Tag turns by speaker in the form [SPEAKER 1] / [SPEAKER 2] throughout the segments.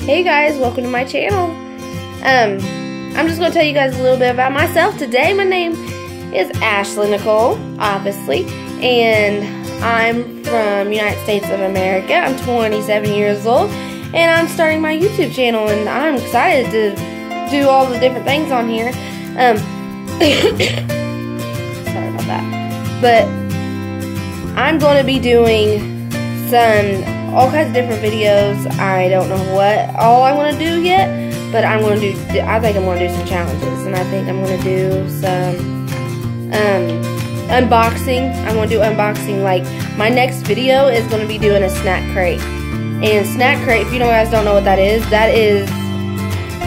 [SPEAKER 1] Hey guys, welcome to my channel. Um, I'm just going to tell you guys a little bit about myself today. My name is Ashli Nycole, obviously, and I'm from United States of America. I'm 27 years old, and I'm starting my YouTube channel, and I'm excited to do all the different things on here. Um, sorry about that. But I'm going to be doing all kinds of different videos. I don't know what all I want to do yet, but I'm going to do, I think I'm going to do some challenges, and I think I'm going to do some um, unboxing. I'm going to do unboxing, like, my next video is going to be doing a snack crate. And snack crate, if you guys don't know what that is, that is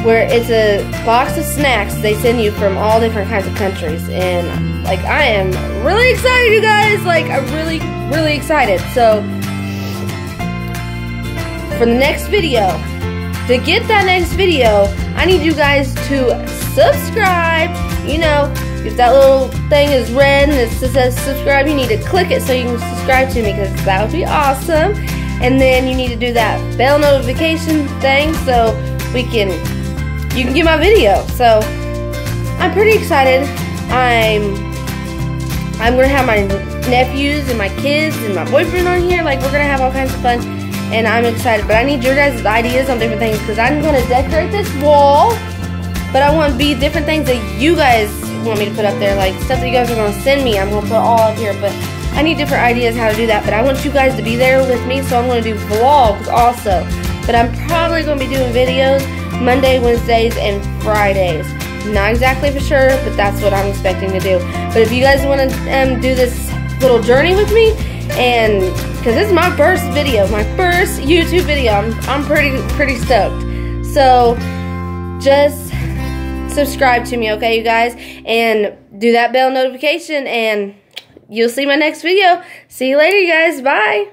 [SPEAKER 1] where it's a box of snacks they send you from all different kinds of countries. And, like, I am really excited, you guys. Like, I'm really, really excited. So, for the next video. To get that next video, I need you guys to subscribe. You know, if that little thing is red and it says subscribe, you need to click it so you can subscribe to me because that would be awesome. And then you need to do that bell notification thing so we can, you can get my video. So, I'm pretty excited. I'm, I'm to have my nephews and my kids and my boyfriend on here. Like, we're to have all kinds of fun and I'm excited. But I need your guys' ideas on different things because I'm going to decorate this wall, but I want to be different things that you guys want me to put up there, like stuff that you guys are going to send me. I'm going to put all up here, but I need different ideas how to do that. But I want you guys to be there with me, so I'm going to do vlogs also. But I'm probably going to be doing videos Monday, Wednesdays, and Fridays. Not exactly for sure, but that's what I'm expecting to do. But if you guys want to um, do this little journey with me, and because this is my first video, my first YouTube video. I'm, I'm pretty pretty stoked. So just subscribe to me, okay, you guys, and do that bell notification, and you'll see my next video. See you later, you guys. Bye.